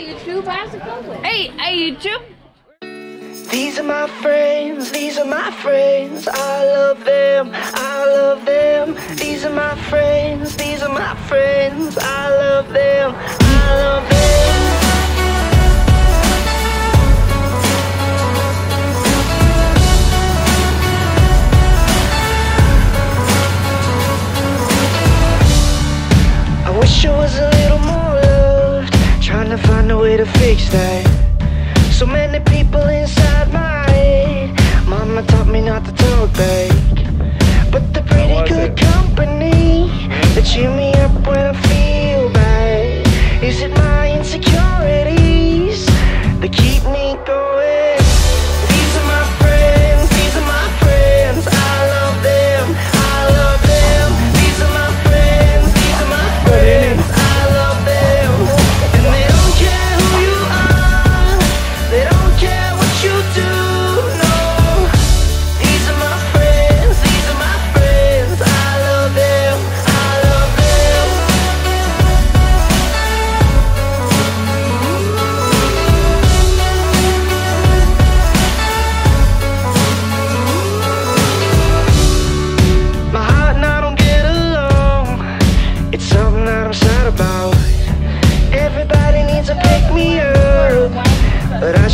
Hey, YouTube, how's it going? Hey, hey, YouTube. These are my friends, these are my friends. I love them, I love them. These are my friends, these are my friends. I love them, I love them. Way to fix that. So many people inside my head. Mama taught me not to talk back. But the pretty good it? company that cheer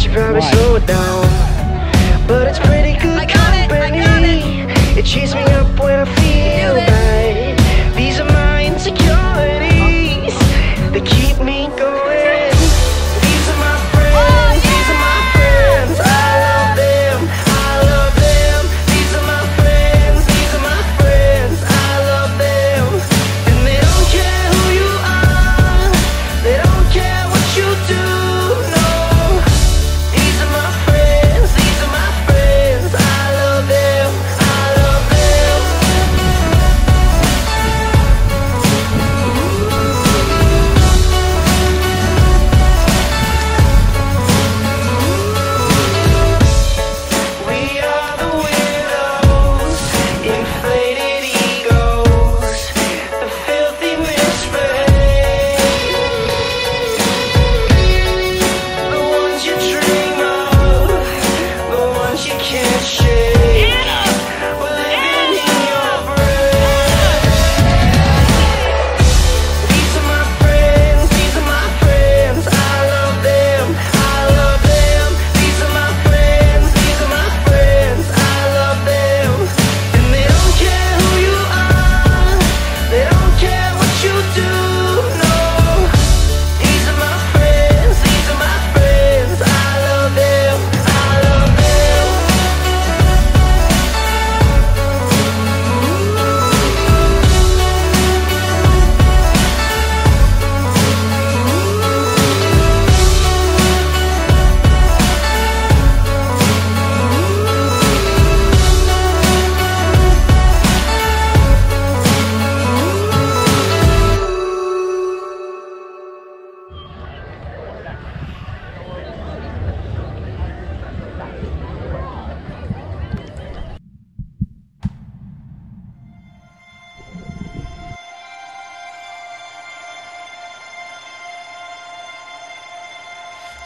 should probably slow it down. But it's pretty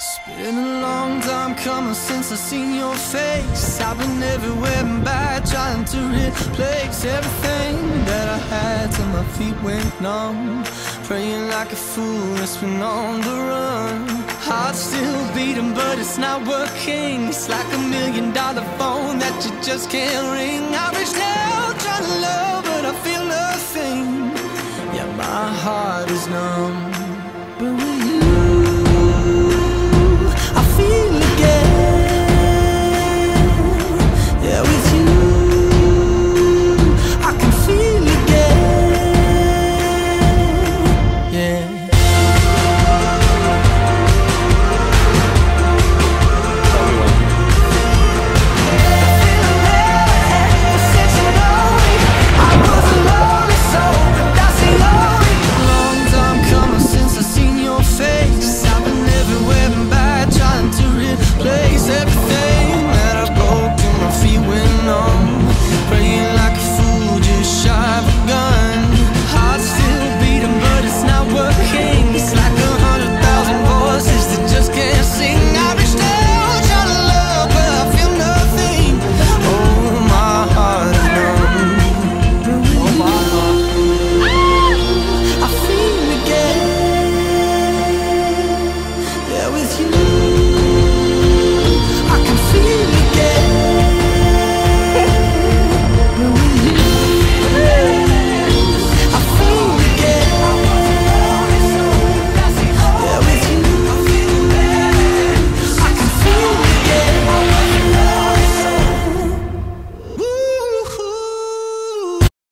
It's been a long time coming since I seen your face. I've been everywhere and back trying to replace everything that I had till my feet went numb. Praying like a fool that's been on the run. Heart still beating, but it's not working. It's like a million dollar phone that you just can't ring. I reached out trying to love, but I feel nothing. Yeah, my heart is numb. But we